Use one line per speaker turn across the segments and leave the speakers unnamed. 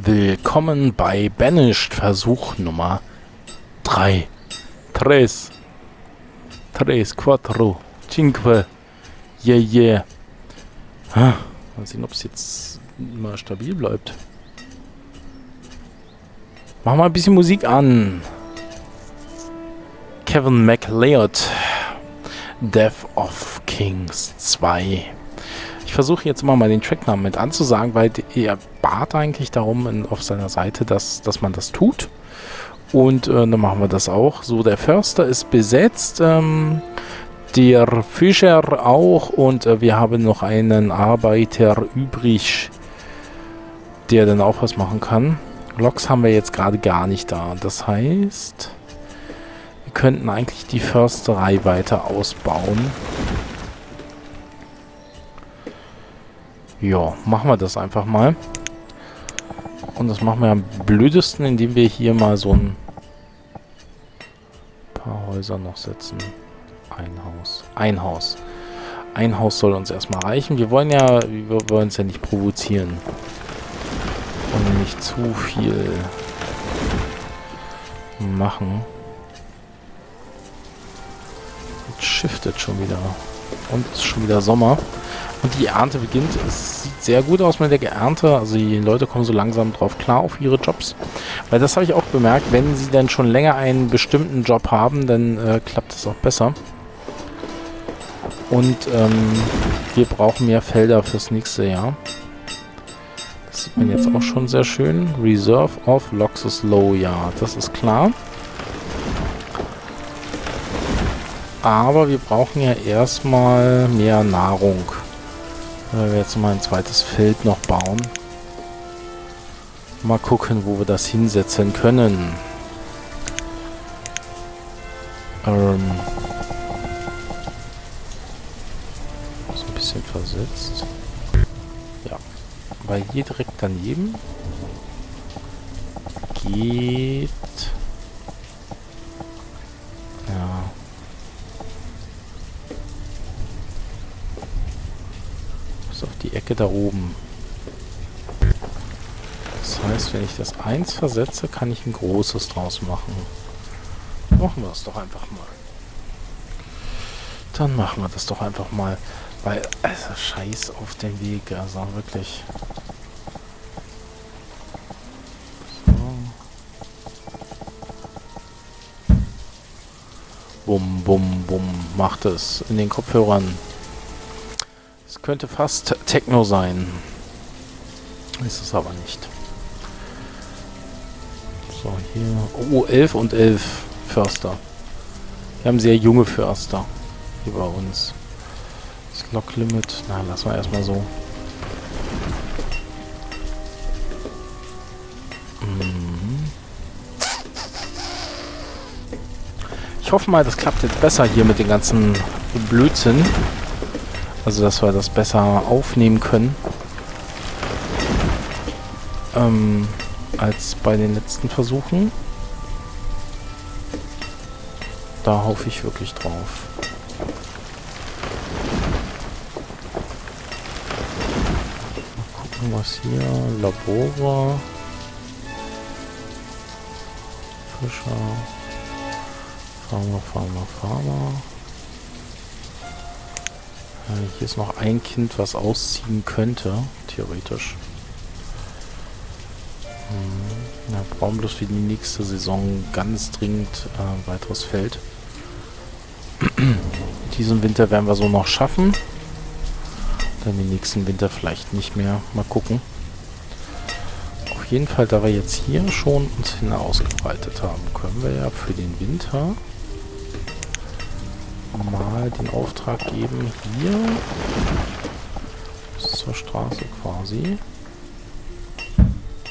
Willkommen bei Banished Versuch Nummer 3. Tres. Tres, quattro, cinque. Yeah, yeah. Ah, mal sehen, ob es jetzt mal stabil bleibt. Machen wir ein bisschen Musik an. Kevin MacLeod. Death of Kings 2. Ich versuche jetzt immer mal den Tracknamen mit anzusagen, weil er bat eigentlich darum in, auf seiner Seite, dass, dass man das tut. Und äh, dann machen wir das auch. So, der Förster ist besetzt. Ähm, der Fischer auch. Und äh, wir haben noch einen Arbeiter übrig, der dann auch was machen kann. Loks haben wir jetzt gerade gar nicht da. Das heißt, wir könnten eigentlich die Försterei weiter ausbauen. Ja, machen wir das einfach mal. Und das machen wir am blödesten, indem wir hier mal so ein paar Häuser noch setzen. Ein Haus. Ein Haus. Ein Haus soll uns erstmal reichen. Wir wollen ja, wir wollen es ja nicht provozieren. Und nicht zu viel machen. Jetzt shiftet schon wieder. Und es ist schon wieder Sommer. Und die Ernte beginnt. Es sieht sehr gut aus mit der Ernte. Also die Leute kommen so langsam drauf klar auf ihre Jobs. Weil das habe ich auch bemerkt, wenn sie dann schon länger einen bestimmten Job haben, dann äh, klappt es auch besser. Und ähm, wir brauchen mehr Felder fürs nächste Jahr. Das sieht man jetzt auch schon sehr schön. Reserve of Loxus Low, ja, das ist klar. Aber wir brauchen ja erstmal mehr Nahrung. Weil wir jetzt mal ein zweites Feld noch bauen. Mal gucken, wo wir das hinsetzen können. Ähm. So ein bisschen versetzt. Ja. Weil hier direkt daneben geht... die Ecke da oben. Das heißt, wenn ich das 1 versetze, kann ich ein großes draus machen. Machen wir es doch einfach mal. Dann machen wir das doch einfach mal. Weil, also scheiß auf den Weg, also wirklich. So. Bum, bum, bum. Macht es in den Kopfhörern könnte fast Techno sein. Ist es aber nicht. So, hier. Oh, 11 und 11 Förster. Wir haben sehr junge Förster hier bei uns. Das Lock-Limit, na, lassen wir erstmal so. Mhm. Ich hoffe mal, das klappt jetzt besser hier mit den ganzen Blödsinn. Also, dass wir das besser aufnehmen können. Ähm, als bei den letzten Versuchen. Da hoffe ich wirklich drauf. Mal gucken, was hier... Labore... Fischer... Farmer, Farmer, Farmer... Äh, hier ist noch ein Kind, was ausziehen könnte, theoretisch. Hm. Ja, brauchen bloß für die nächste Saison ganz dringend äh, weiteres Feld. Diesen Winter werden wir so noch schaffen. Dann den nächsten Winter vielleicht nicht mehr. Mal gucken. Auf jeden Fall, da wir jetzt hier schon uns hin ausgebreitet haben, können wir ja für den Winter mal den Auftrag geben, hier zur Straße quasi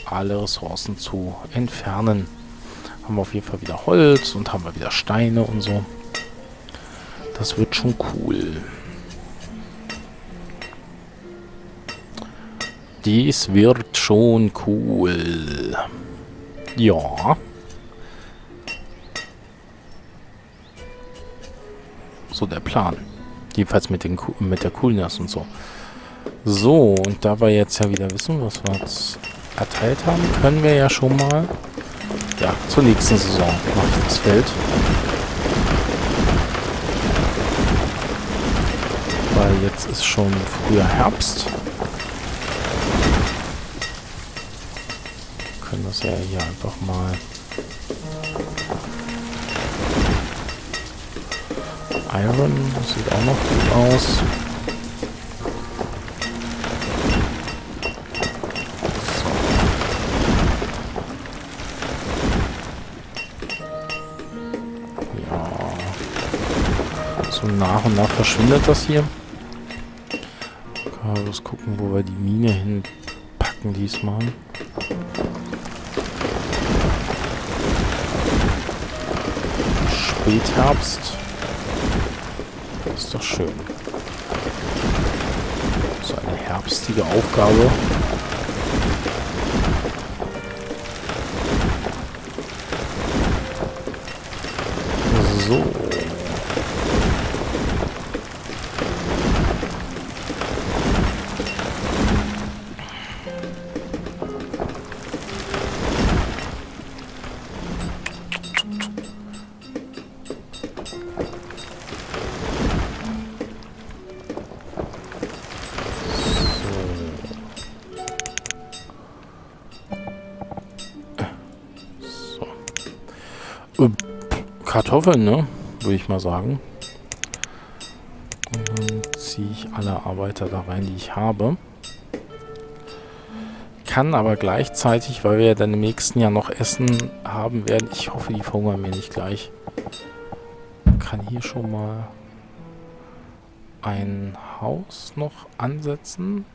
alle Ressourcen zu entfernen. Haben wir auf jeden Fall wieder Holz und haben wir wieder Steine und so. Das wird schon cool. Dies wird schon cool. Ja. So der Plan. Jedenfalls mit, den, mit der Coolness und so. So, und da wir jetzt ja wieder wissen, was wir jetzt erteilt haben, können wir ja schon mal ja, zur nächsten Saison mache ich das Feld. Weil jetzt ist schon früher Herbst. Wir können das ja hier einfach mal Iron sieht auch noch gut aus. nach und nach verschwindet das hier. Wir bloß gucken, wo wir die Mine hinpacken diesmal. Spätherbst. Ist doch schön. So eine herbstige Aufgabe. Kartoffeln, ne? Würde ich mal sagen. Und dann ziehe ich alle Arbeiter da rein, die ich habe. Kann aber gleichzeitig, weil wir ja dann im nächsten Jahr noch Essen haben werden, ich hoffe, die verhungern mir nicht gleich. Kann hier schon mal ein Haus noch ansetzen.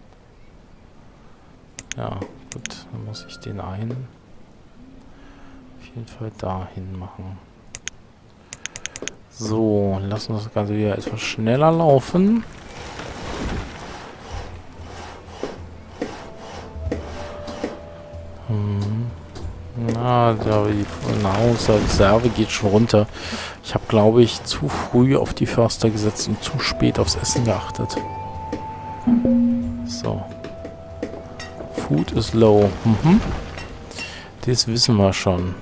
Ja, gut, dann muss ich den einen jeden Fall dahin machen. So, lassen wir das Ganze wieder etwas schneller laufen. Hm. Na, die Nahrungsreserve geht schon runter. Ich habe, glaube ich, zu früh auf die Förster gesetzt und zu spät aufs Essen geachtet. So. Food is low. Mhm. Das wissen wir schon.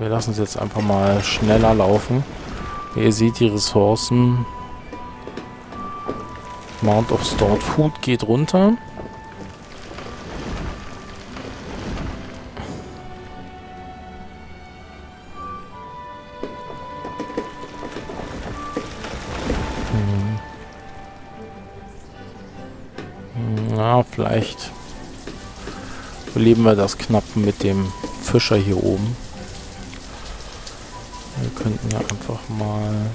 Wir lassen es jetzt einfach mal schneller laufen. Ihr seht die Ressourcen. Mount of Stored Food geht runter. Na, hm. vielleicht beleben wir das knapp mit dem Fischer hier oben. Wir könnten ja einfach mal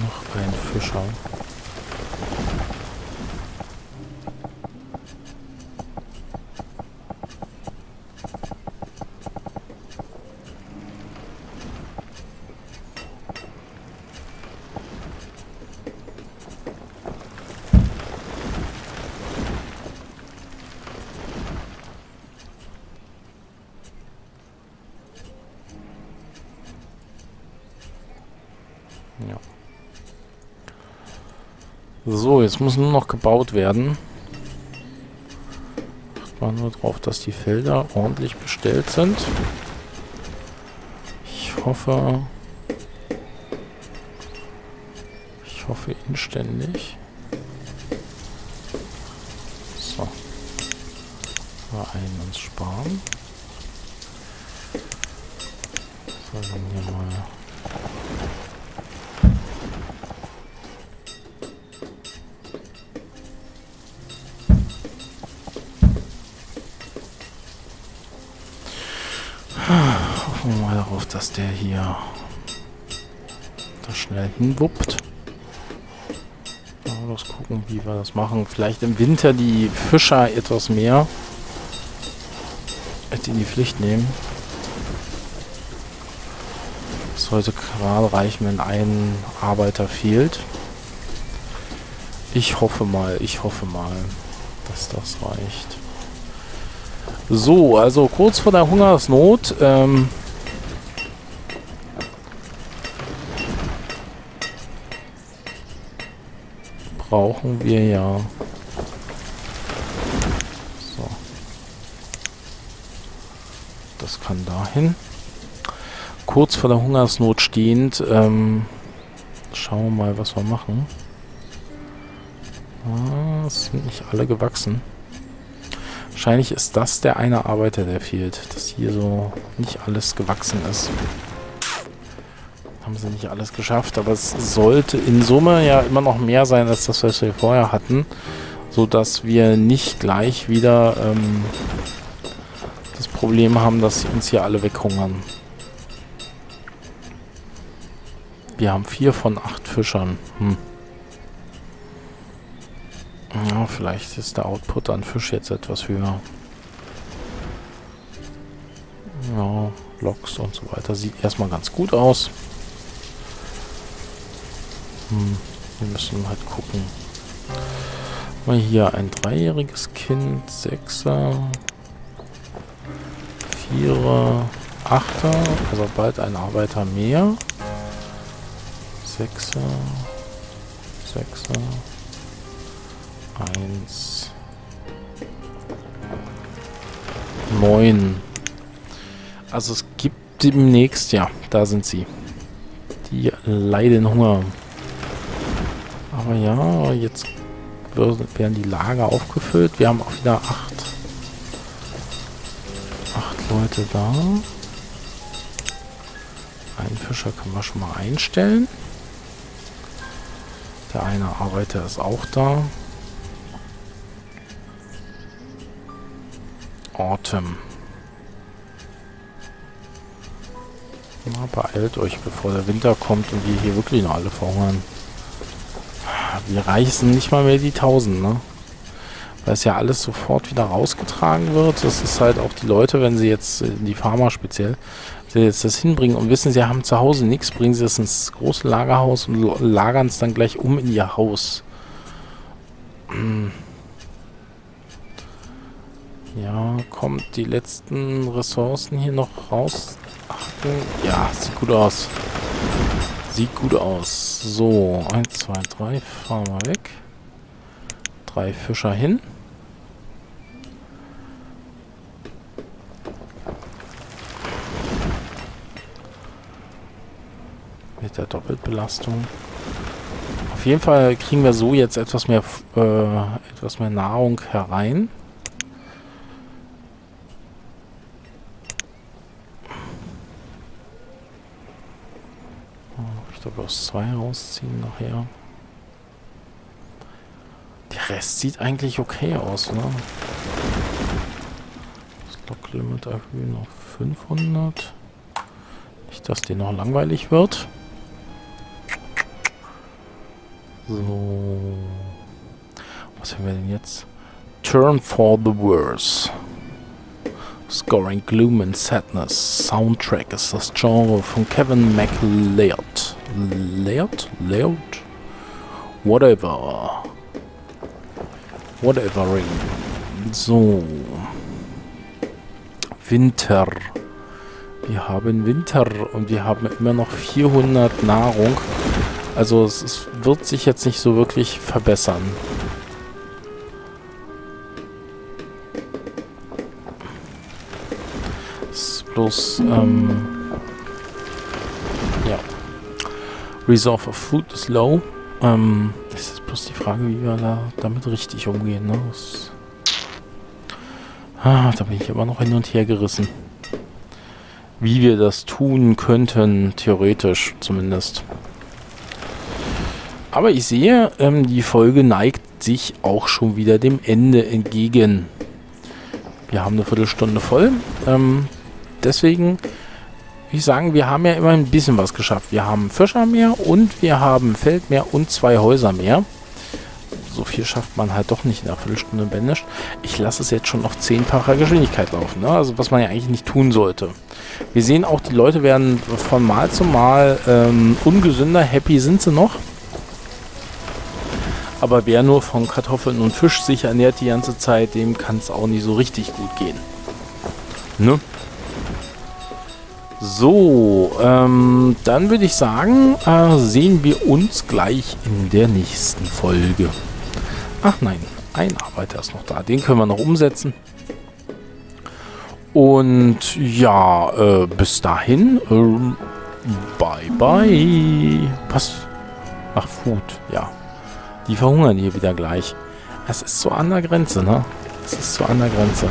noch einen Fischer So, jetzt muss nur noch gebaut werden. Acht mal nur drauf, dass die Felder ordentlich bestellt sind. Ich hoffe... Ich hoffe inständig. So. Mal einen uns sparen. So, dann hier mal... Hoffen wir mal darauf, dass der hier da schnell hinwuppt. Mal los gucken, wie wir das machen. Vielleicht im Winter die Fischer etwas mehr in die Pflicht nehmen. Es sollte gerade reichen, wenn ein Arbeiter fehlt. Ich hoffe mal, ich hoffe mal, dass das reicht. So, also kurz vor der Hungersnot. Ähm, brauchen wir ja... So. Das kann dahin. Kurz vor der Hungersnot stehend, ähm, schauen wir mal, was wir machen. Ah, sind nicht alle gewachsen. Wahrscheinlich ist das der eine Arbeiter, der fehlt. Dass hier so nicht alles gewachsen ist. Haben sie nicht alles geschafft, aber es sollte in Summe ja immer noch mehr sein, als das, was wir vorher hatten. Sodass wir nicht gleich wieder ähm, das Problem haben, dass uns hier alle weghungern. Wir haben vier von acht Fischern. Hm. Ja, vielleicht ist der Output an Fisch jetzt etwas höher. Ja, Loks und so weiter. Sieht erstmal ganz gut aus. Hm, wir müssen halt gucken. Mal hier ein dreijähriges Kind, Sechser, Vierer, Achter, also bald ein Arbeiter mehr. Sechser, Sechser. Eins. Neun. Also es gibt demnächst, ja, da sind sie. Die leiden Hunger. Aber ja, jetzt werden die Lager aufgefüllt. Wir haben auch wieder acht, acht Leute da. Einen Fischer können wir schon mal einstellen. Der eine Arbeiter ist auch da. Autumn. Na, beeilt euch, bevor der Winter kommt und wir hier wirklich noch alle verhungern. Wir reichen nicht mal mehr die 1000, ne? Weil es ja alles sofort wieder rausgetragen wird. Das ist halt auch die Leute, wenn sie jetzt, die Farmer speziell, sie jetzt das hinbringen und wissen, sie haben zu Hause nichts, bringen sie es ins große Lagerhaus und lagern es dann gleich um in ihr Haus. Hm. Ja, kommt die letzten Ressourcen hier noch raus? Ja, sieht gut aus. Sieht gut aus. So, 1, 2, 3, fahren wir weg. Drei Fischer hin. Mit der Doppelbelastung. Auf jeden Fall kriegen wir so jetzt etwas mehr, äh, etwas mehr Nahrung herein. Da bloß zwei rausziehen nachher. Der Rest sieht eigentlich okay aus, ne? Das Locklimit erhöhen auf 500. Nicht, dass dir noch langweilig wird. So. Was haben wir denn jetzt? Turn for the worse. Scoring Gloom and Sadness. Soundtrack ist das Genre von Kevin MacLeod. Layout? Layout? Whatever. Whatever. So. Winter. Wir haben Winter und wir haben immer noch 400 Nahrung. Also es, es wird sich jetzt nicht so wirklich verbessern. Es ist bloß, ähm, Resolve of Food ist low. Ähm, das ist bloß die Frage, wie wir da damit richtig umgehen. Ne? Das, ah, da bin ich aber noch hin und her gerissen. Wie wir das tun könnten, theoretisch zumindest. Aber ich sehe, ähm, die Folge neigt sich auch schon wieder dem Ende entgegen. Wir haben eine Viertelstunde voll. Ähm, deswegen ich sagen, wir haben ja immer ein bisschen was geschafft. Wir haben Fischer mehr und wir haben Feld mehr und zwei Häuser mehr. So viel schafft man halt doch nicht in der Viertelstunde bändisch. Ich lasse es jetzt schon auf zehnfacher Geschwindigkeit laufen. Ne? Also was man ja eigentlich nicht tun sollte. Wir sehen auch, die Leute werden von Mal zu Mal ähm, ungesünder. Happy sind sie noch. Aber wer nur von Kartoffeln und Fisch sich ernährt die ganze Zeit, dem kann es auch nicht so richtig gut gehen. Ne? So, ähm, dann würde ich sagen, äh, sehen wir uns gleich in der nächsten Folge. Ach nein, ein Arbeiter ist noch da. Den können wir noch umsetzen. Und ja, äh, bis dahin, ähm, bye bye. Was? Ach, Food, ja. Die verhungern hier wieder gleich. Es ist so an der Grenze, ne? Es ist so an der Grenze.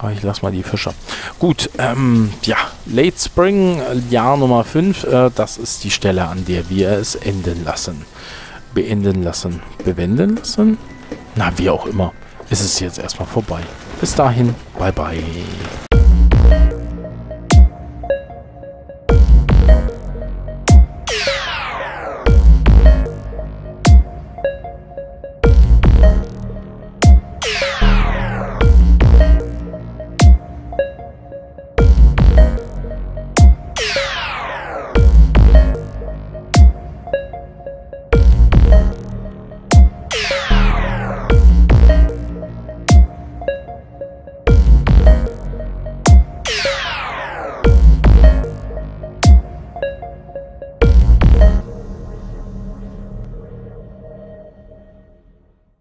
Aber ich lasse mal die Fischer. Gut, ähm, ja, Late Spring, Jahr Nummer 5, äh, das ist die Stelle, an der wir es enden lassen. Beenden lassen. Bewenden lassen? Na, wie auch immer. Ist es jetzt erstmal vorbei. Bis dahin, bye bye.